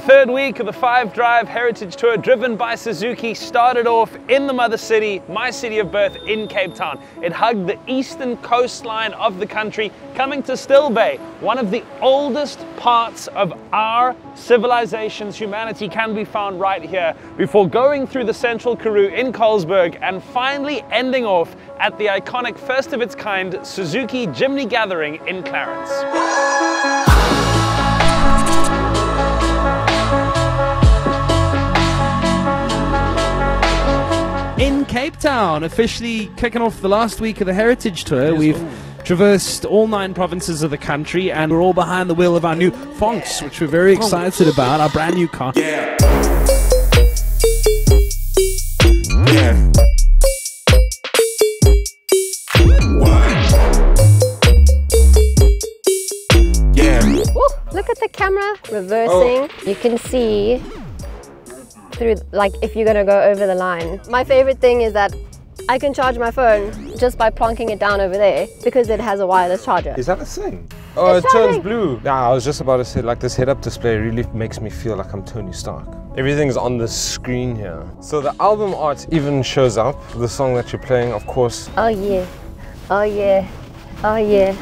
The third week of the Five Drive Heritage Tour, driven by Suzuki, started off in the mother city, my city of birth, in Cape Town. It hugged the eastern coastline of the country, coming to Still Bay, one of the oldest parts of our civilization's humanity can be found right here, before going through the central Karoo in Colesberg and finally ending off at the iconic first of its kind Suzuki Jimny Gathering in Clarens. In Town, officially kicking off the last week of the Heritage Tour. We've oh. traversed all nine provinces of the country and we're all behind the wheel of our new Fronx, which we're very oh. excited about, our brand new car. Yeah. Yeah. Yeah. Woo, look at the camera reversing. Oh. You can see through, like, if you're gonna go over the line. My favorite thing is that I can charge my phone just by plonking it down over there because it has a wireless charger. Is that a thing? Oh, It's it turns blue. Yeah, I was just about to say, like, this head-up display really makes me feel like I'm Tony Stark. Everything's on the screen here. So the album art even shows up. The song that you're playing, of course. Oh yeah, oh yeah, oh yeah.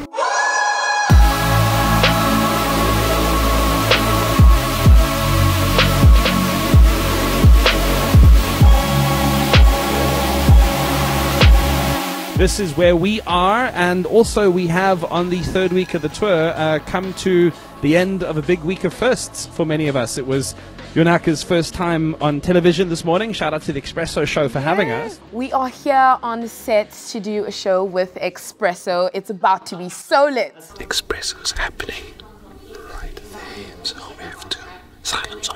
This is where we are, and also we have on the third week of the tour uh, come to the end of a big week of firsts for many of us. It was Yonaka's first time on television this morning. Shout out to the Expresso show for having us. We are here on the set to do a show with Expresso. It's about to be so lit. Espresso's happening right there, so we have to silence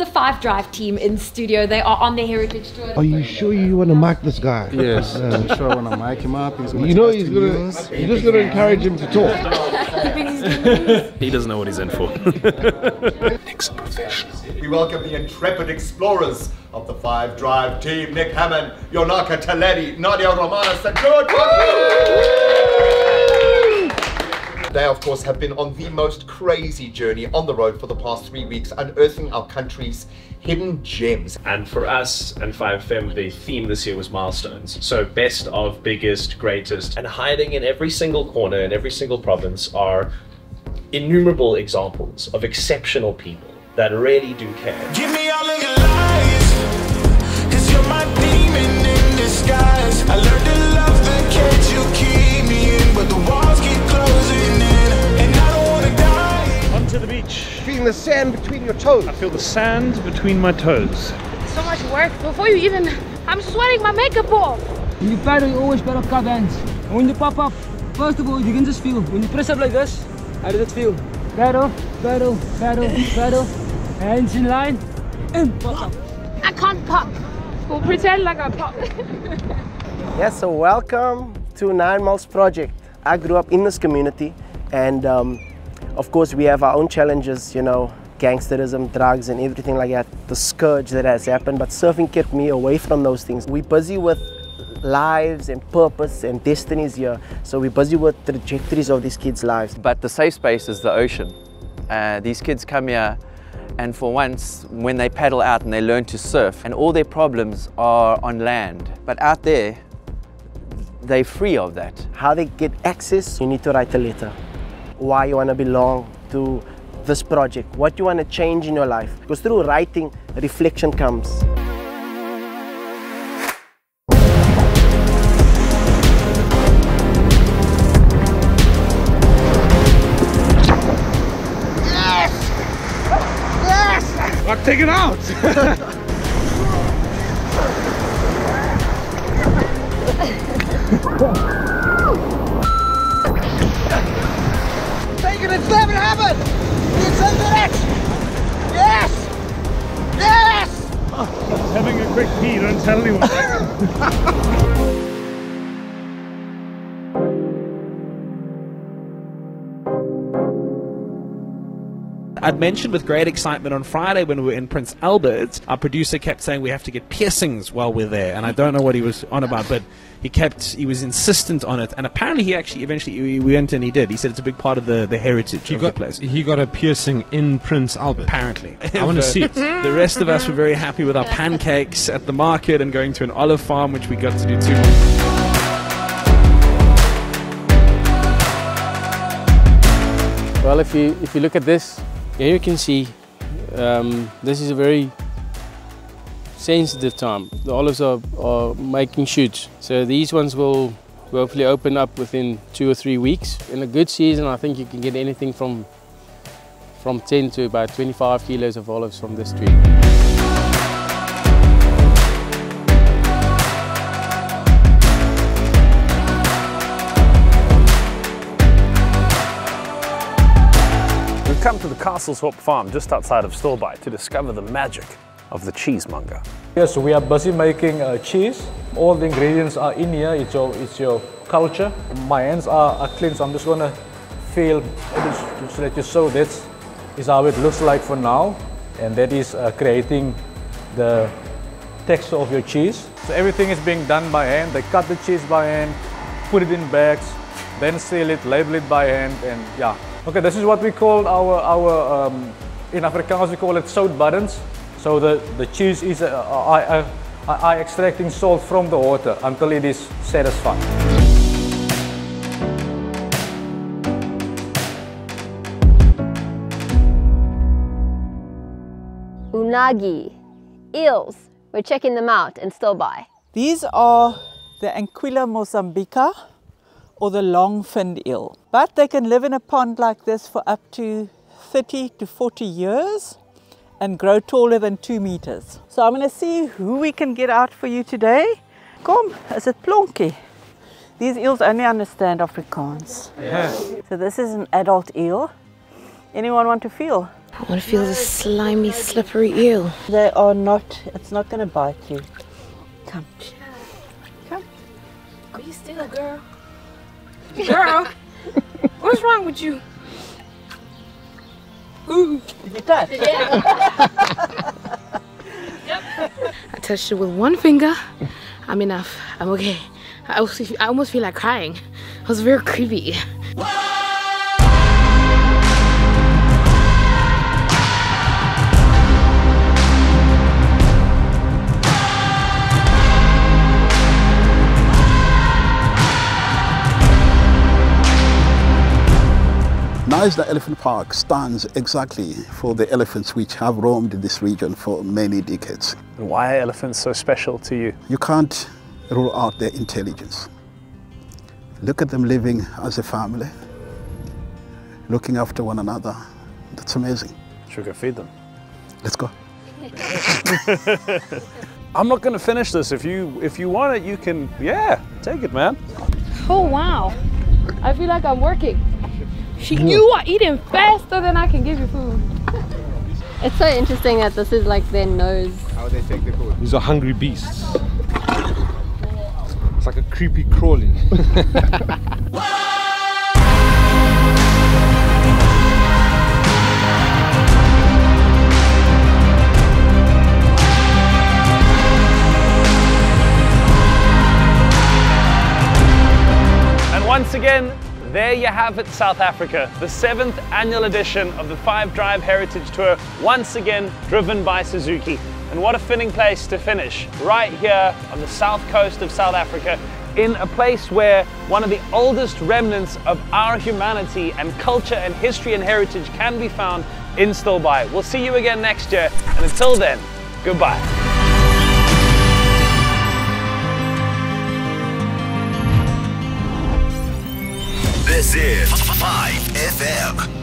the Five Drive team in studio. They are on the Heritage Tour. Are you sure you want to mic this guy? Yes. Uh, sure when I mic him up. He's you know he's gonna. You're just gonna encourage him to talk. He doesn't know what he's in for. Nick's a professional. We welcome the intrepid explorers of the Five Drive team Nick Hamman, Yonaka Taledi, Nadia Romana St. They, of course, have been on the most crazy journey on the road for the past three weeks, unearthing our country's hidden gems. and for us and 5FM, the theme this year was milestones. So best of, biggest, greatest, and hiding in every single corner in every single province are innumerable examples of exceptional people that really do care. Give me all of your lies, cause you're my demon in disguise. I learned to die. Onto the beach. Feeling the sand between your toes. I feel the sand between my toes. So much work before you even. I'm sweating my makeup off. When you paddle, you always paddle cup hands. And when you pop up, first of all, you can just feel. When you press up like this, how does it feel? Paddle, paddle, paddle, paddle. Hands in line, and pop up. I can't pop. We'll pretend like I pop. Yes, so welcome to Nine Miles Project. I grew up in this community, and um, of course, we have our own challenges, you know, gangsterism, drugs, and everything like that, the scourge that has happened. But surfing kept me away from those things. We're busy with lives and purpose and destinies here, so we're busy with trajectories of these kids' lives. But the safe space is the ocean. Uh, these kids come here and for once when they paddle out and they learn to surf and all their problems are on land. But out there, they're free of that. How they get access, you need to write a letter. Why you want to belong to this project, what you want to change in your life. Because through writing, reflection comes. Like, take it out! Saiu. I'd mentioned with great excitement on Friday when we were in Prince Albert, our producer kept saying we have to get piercings while we're there, and I don't know what he was on about, but he kept he was insistent on it, and apparently he actually eventually we went and he did. He said it's a big part of the, the heritage He of got the place. he got a piercing in Prince Albert. Apparently, I want to see it. The rest of us were very happy with our pancakes at the market and going to an olive farm, which we got to do too. Well, if you if you look at this, here you can see um, this is a very sensitive time. The olives are, are making shoots, so these ones will, will hopefully open up within two or three weeks. In a good season, I think you can get anything from from 10 to about 25 kilos of olives from this tree. We've come to the Kasselshoop farm just outside of Stilbaai to discover the magic of the cheesemonger. Yes, we are busy making uh, cheese. All the ingredients are in here. It's your, it's your culture. My hands are, are clean, so I'm just gonna feel so that you show this is how it looks like for now, and that is uh, creating the texture of your cheese. So everything is being done by hand. They cut the cheese by hand, put it in bags, then seal it, label it by hand, and yeah. Okay, this is what we call our our um, in Afrikaans we call it sout buttons. So the, the cheese is uh, uh, uh, uh, extracting salt from the water until it is satisfied. Unagi, eels. We're checking them out in Stilbaai. These are the Anguilla mossambica or the long-finned eel. But they can live in a pond like this for up to 30 to 40 years and grow taller than two meters. So I'm going to see who we can get out for you today. Kom, is it Plonky? These eels only understand Afrikaans. Yeah. So this is an adult eel. Anyone want to feel? I want to feel the slimy, slippery eel. They are not, it's not going to bite you. Come. Come. Are you still a girl? Girl, what's wrong with you? Ooh. Did you touch? Yeah. I touched it with one finger. I'm enough. I'm okay. I almost, I almost feel like crying. It was very creepy. Knysna Elephant Park stands exactly for the elephants which have roamed this region for many decades. Why are elephants so special to you? You can't rule out their intelligence. Look at them living as a family, looking after one another. That's amazing. Should we feed them? Let's go. I'm not going to finish this. If you if you want it, you can. Yeah, take it, man. Oh wow. I feel like I'm working. She, you are eating faster than I can give you food. It's so interesting that this is like their nose. How they take the food. These are hungry beasts. It's like a creepy crawling. And once again, there you have it, South Africa, the seventh annual edition of the Five Drive Heritage Tour, once again driven by Suzuki. And what a fitting place to finish, right here on the south coast of South Africa, in a place where one of the oldest remnants of our humanity and culture and history and heritage can be found in Stilbaai. We'll see you again next year, and until then, goodbye. This is 5FM.